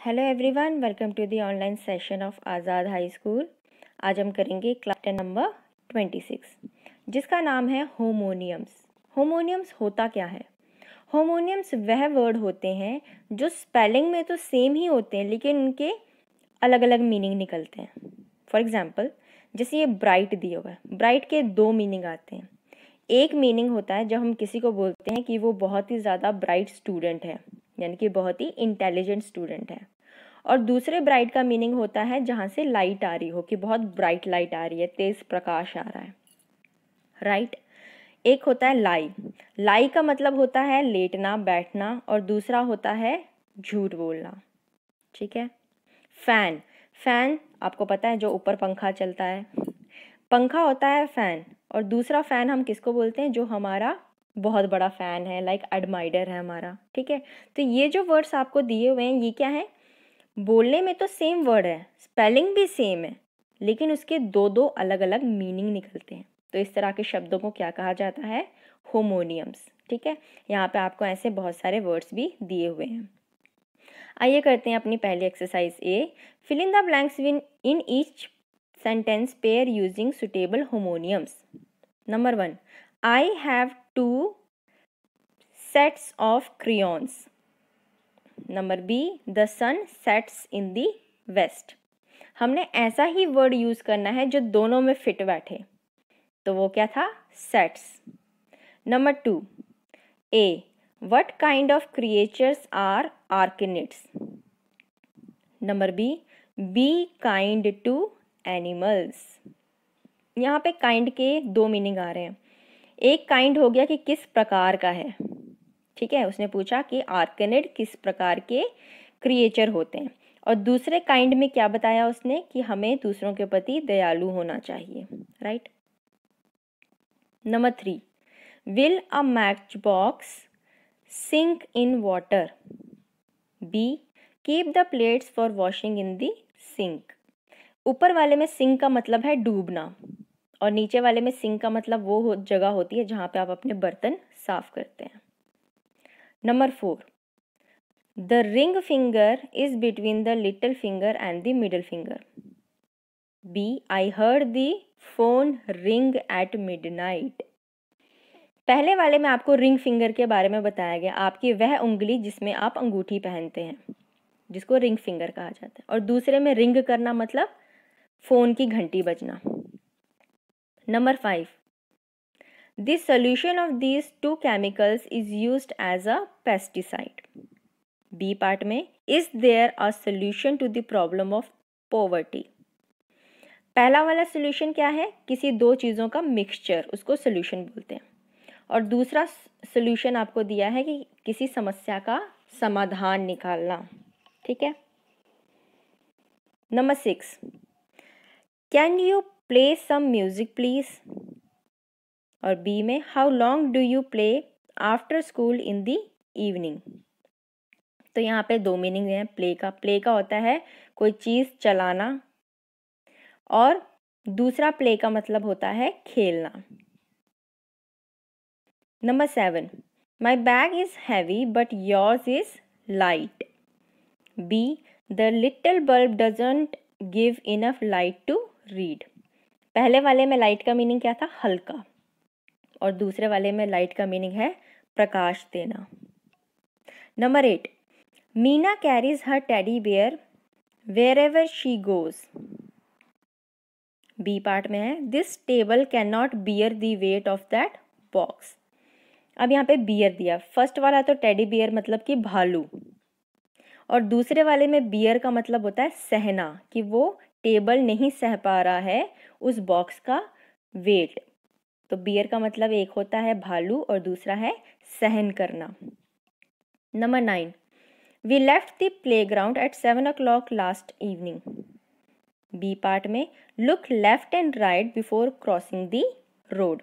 Hello everyone welcome to the online session of Azad high school आज हम करेंगे class number twenty six जिसका नाम है होमोनियम्स होमोनियम्स होता क्या है? होमोनियम्स वह वर्ड होते हैं जो स्पेलिंग में तो सेम ही होते हैं, लेकिन उनके अलग अलग मीनिंग निकलते हैं। फॉर एग्ज़ाम्पल जैसे ये ब्राइट दिया हुआ है ब्राइट के दो मीनिंग आते हैं। एक मीनिंग होता है जब हम किसी को बोलते हैं कि वो बहुत ही ज़्यादा ब्राइट स्टूडेंट है। यानी कि बहुत ही इंटेलिजेंट स्टूडेंट है। और दूसरे ब्राइट का मीनिंग होता है जहाँ से लाइट आ रही हो, कि बहुत ब्राइट लाइट आ रही है, तेज़ प्रकाश आ रहा है। राइट एक होता है लाई लाई का मतलब होता है लेटना, बैठना और दूसरा होता है झूठ बोलना। ठीक है? फ़ैन फ़ैन आपको पता है जो ऊपर पंखा चलता है। पंखा होता है फ़ैन और दूसरा फ़ैन हम किसको बोलते हैं? जो हमारा बहुत बड़ा फ़ैन है लाइक एडमाइडर है हमारा, ठीक है? तो ये जो वर्ड्स आपको दिए हुए हैं, ये क्या है? बोलने में तो सेम वर्ड है स्पेलिंग भी सेम है, लेकिन उसके दो दो अलग अलग मीनिंग निकलते हैं। तो इस तरह के शब्दों को क्या कहा जाता है? होमोनियम्स ठीक है? यहाँ पे आपको ऐसे बहुत सारे वर्ड्स भी दिए हुए हैं। आइए करते हैं अपनी पहली exercise A fill the blanks when in each sentence pair using suitable homonyms number one I have two sets of crayons number B the sun sets in the west हमने ऐसा ही वर्ड यूज़ करना है जो दोनों में fit बैठे। तो वो क्या था? Sets number two A what kind of creatures are arachnids number B be kind to animals यहाँ पे काइंड के दो मीनिंग आ रहे हैं। एक काइंड हो गया कि किस प्रकार का है। ठीक है? उसने पूछा कि आर्कनेड किस प्रकार के क्रिएचर होते हैं? और दूसरे काइंड में क्या बताया उसने कि हमें दूसरों के प्रति दयालु होना चाहिए। Right number three will a match box sink in water B keep the plates for washing in the sink ऊपर वाले में सिंक का मतलब है डूबना। और नीचे वाले में सिंक का मतलब वो हो, जगह होती है जहाँ पे आप अपने बर्तन साफ़ करते हैं। Number four. The ring finger is between the little finger and the middle finger. B I heard the phone ring at midnight. पहले वाले में आपको रिंग फिंगर के बारे में बताया गया आपकी वह उंगली जिसमें आप अंगूठी पहनते हैं जिसको रिंग फिंगर कहा जाता है। और दूसरे में रिंग करना मतलब फ़ोन की घंटी बजना। Number five this solution of these two chemicals is use as a pesticide B part में is there a solution to the problem of poverty पहला वाला सोल्यूशन क्या है? किसी दो चीज़ों का मिक्सचर उसको सोल्यूशन बोलते हैं। और दूसरा सोल्यूशन आपको दिया है कि किसी समस्या का समाधान निकालना। ठीक है? Number six can you play some music please और बी में how long do you play after school in the evening तो यहाँ पे दो मीनिंग हैं प्ले का। प्ले का होता है कोई चीज़ चलाना और दूसरा प्ले का मतलब होता है खेलना। Number seven my bag is heavy but yours is light B the little bulb doesn't give enough light to read पहले वाले में लाइट का मीनिंग क्या था? हल्का। और दूसरे वाले में लाइट का मीनिंग है प्रकाश देना। Number eight Meena carries her teddy bear wherever she goes B part में है this table can not bear the weight of that box अब यहाँ पे बियर दिया। फ़र्स्ट वाला तो टेडी बियर मतलब कि भालू। और दूसरे वाले में बियर का मतलब होता है सहना, कि वो टेबल नहीं सह पा रहा है उस बॉक्स का वेट। तो बियर का मतलब एक होता है भालू और दूसरा है सहन करना। Number nine we left the playground at seven o'clock last evening B part में look left and right before crossing the road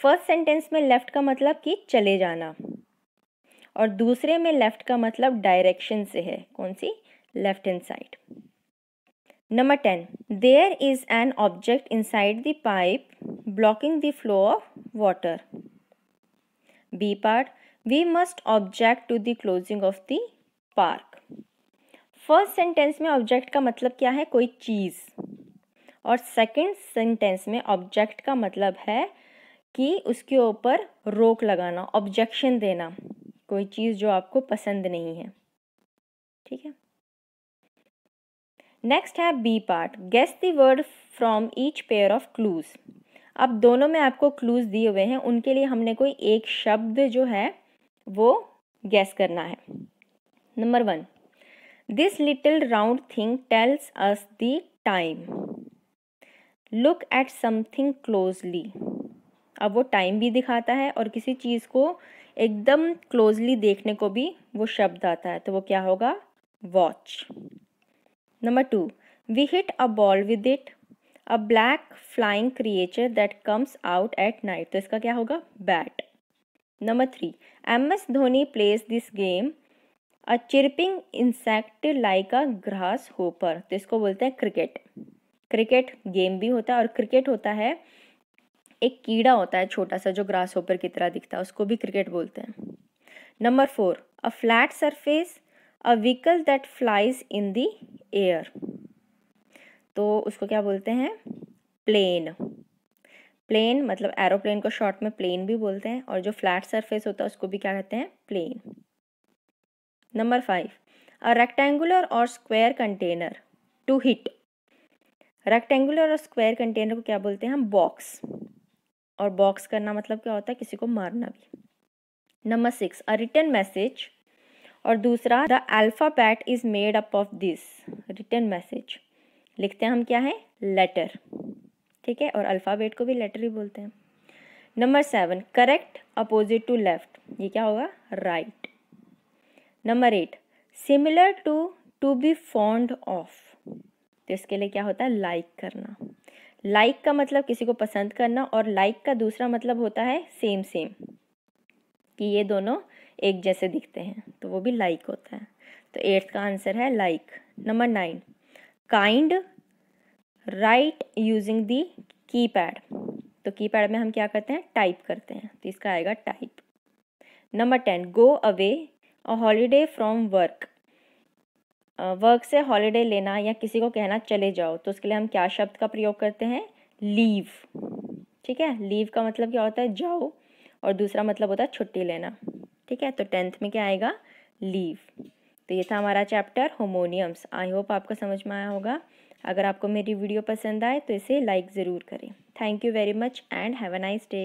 first sentence में लेफ़्ट का मतलब कि चले जाना। और दूसरे में लेफ़्ट का मतलब डायरेक्शन से है। कौन सी? Left hand side number ten there is an object inside the pipe blocking the flow of water B part we must object to the closing of the park first sentence में object का मतलब क्या है? कोई चीज़. और second sentence में object का मतलब है कि उसके ऊपर रोक लगाना ऑब्जेक्शन देना. कोई चीज़ जो आपको पसंद नहीं है. ठीक है? नेक्स्ट है B part guess the word from each pair of clues अब दोनों में आपको क्लूज दिए हुए हैं, उनके लिए हमने कोई एक शब्द जो है, वो गैस करना है. Number one this little round thing tells us the time look at something closely अब वो टाइम भी दिखाता है और किसी चीज़ को एकदम क्लोजली देखने को भी वो शब्द आता है तो वो क्या होगा? Watch number two we hit a ball with it a black flying creature that comes out at night तो इसका क्या होगा? Number three M S Dhoni plays this game a chirping insect like a grasshopper तो इसको बोलते हैं cricket cricket game भी होता है और क्रिकेट होता है, एक कीड़ा होता है छोटा सा जो ग्रास होपर की तरह दिखता है, उसको भी क्रिकेट बोलते हैं. Number four a flat surface a vehicle that flies in the air तो उसको क्या बोलते हैं? प्लेन प्लेन मतलब एरोप्लेन को शॉर्ट में प्लेन भी बोलते हैं और जो फ्लैट सरफेस होता है उसको भी क्या कहते हैं? Plane number five a rectangular और square container to hit rectangular और स्क्वायर कंटेनर को क्या बोलते हैं हम? बॉक्स और बॉक्स करना मतलब क्या होता है? किसी को मारना भी. Number six a return message और दूसरा the alphabet is made up of this return message लिखते हैं हम क्या है? लेटर ठीक है? और अल्फ़ाबेट को भी लेटर ही बोलते हैं। Number seven correct opposite to left ये क्या होगा? Right number eight similar to to be fond of तो इसके लिए क्या होता है? लाइक like करना। लाइक like का मतलब किसी को पसंद करना और लाइक like का दूसरा मतलब होता है सेम सेम कि ये दोनों एक जैसे दिखते हैं तो वो भी लाइक होता है। तो एट्थ का आंसर है like number nine kind right using the key pad तो की पैड में हम क्या करते हैं? टाइप करते हैं। तो इसका आएगा type number ten go away a holiday from work work से हॉलीडे लेना या किसी को कहना चले जाओ तो उसके लिए हम क्या शब्द का प्रयोग करते हैं? लीव ठीक है? लीव का मतलब क्या होता है? जाओ। और दूसरा मतलब होता है छुट्टी लेना। ठीक है तो टेंथ में क्या आएगा? लीव तो ये था हमारा चैप्टर होमोनियम्स आई होप आपको समझ में आया होगा। अगर आपको मेरी वीडियो पसंद आए तो इसे लाइक ज़रूर करें। Thank you very much and have a nice day